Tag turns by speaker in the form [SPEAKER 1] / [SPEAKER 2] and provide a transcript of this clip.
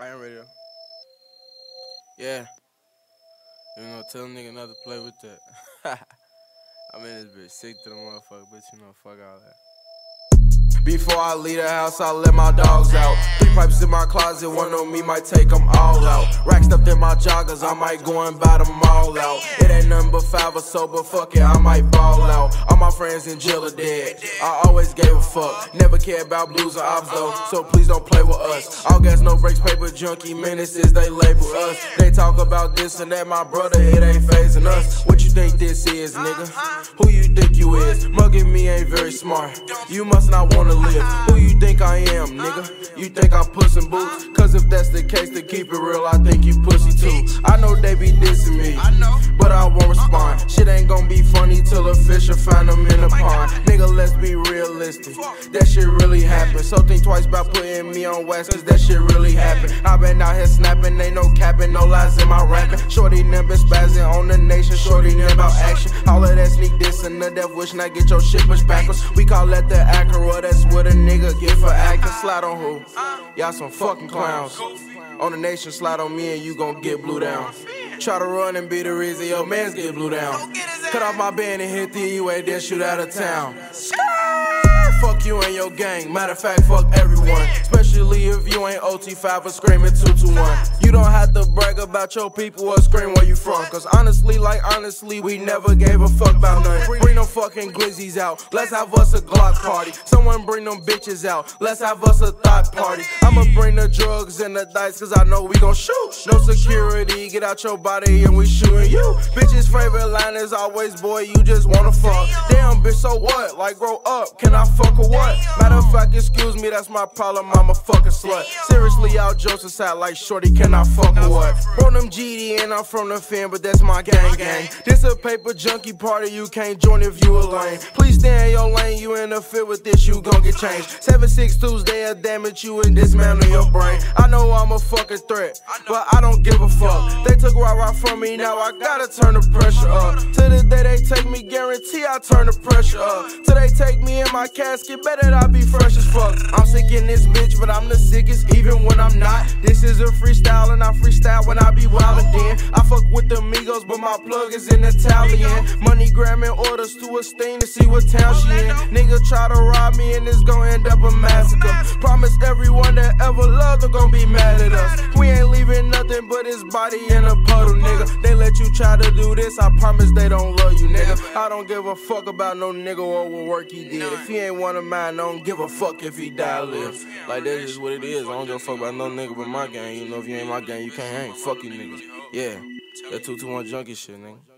[SPEAKER 1] I am ready. Yeah. You know, tell a nigga not to play with that. I'm in this bitch sick to the motherfucker, but you know, fuck all that. Before I leave the house, I let my dogs out. Three pipes in my closet, one on me might take them all out. Rack stuffed in my joggers, I might go and buy them all out. It ain't nothing but five or so, but fuck it, I might ball out. All my friends in jail are dead. I always gave a fuck. Never cared about blues or ops though, so please don't play with us. All gas, no brakes, paper junkie menaces, they label us. They talk about this and that, my brother, it ain't phasing us. What you think this is, nigga? Who you think you is? Mugging me ain't very smart. You must not wanna live. Who you think I am, nigga? You think I'm Puss in Boots? Cause if that's the case, to keep it real, I think you pussy too. I know they be dissing me, but I won't respond. Shit ain't gonna be funny till a fisher find them in the pond. Nigga, let's be realistic. That shit really happened. So think twice about putting me on wax, cause that shit really happened. I been out here snapping, ain't no capping, no lies in my rapping. Shorty never spazzing on the nation, shorty never about action. All of that sneak this and the death wish, not get your shit pushed backwards. We call that the Acura, that's what a nigga get for acting. Slide on who? Y'all some fucking clowns. On the nation, slide on me and you gon' get blue down. Try to run and be the reason your mans get blue down. Cut off my band and hit the E-way, then shoot out of town. Fuck you and your gang. Matter of fact, fuck everyone. Especially if you ain't OT5 or screaming 221. You don't have to brag about your people or scream where you from. Cause honestly, like honestly, we never gave a fuck about nothing. Bring them fucking glizzies out. Let's have us a Glock party. Someone bring them bitches out. Let's have us a thought party. I'ma bring the drugs and the dice cause I know we gon' shoot. No security, get out your body and we shooting you. Bitches' favorite line is always, boy, you just wanna fuck. Damn, bitch, so what? Like, grow up, can I fuck or what? Matter of fact, excuse me, that's my problem, I'm a fucking slut. Seriously, y'all jokes aside, like, shorty, can I fuck or what? Bro, them GD and I'm from the fan, but that's my gang gang. This a paper junkie party, you can't join if you a lame. Please stay in your lane, you interfere with this, you gon' get changed. 7-6 Tuesday, I damage you and dismantle your brain. I know I'm a fucking threat, but I don't give a fuck. They took right right from me, now I gotta turn the pressure up. To the day they take me, guarantee I turn the pressure up. Till they take me in my casket, better I be fresh as fuck. Sick in this bitch, but I'm the sickest, even when I'm not. This is a freestyle, and I freestyle when I be wildin' then. I fuck with the amigos, but my plug is in Italian. Money grabbing orders to a stain to see what town she in. Nigga try to rob me, and it's gon' end up a massacre. Promise everyone that ever loved them gon' be mad at us. We ain't leaving nothing but his body in a puddle, nigga. They let you try to do this, I promise they don't love you, nigga. I don't give a fuck about no nigga or what work he did. If he ain't one of mine, I don't give a fuck if he die or live. Like that's just what it is. I don't give a fuck about no nigga but my gang. You know, if you ain't my gang, you can't hang. Fuck you niggas. Yeah, that 221 junkie shit, nigga.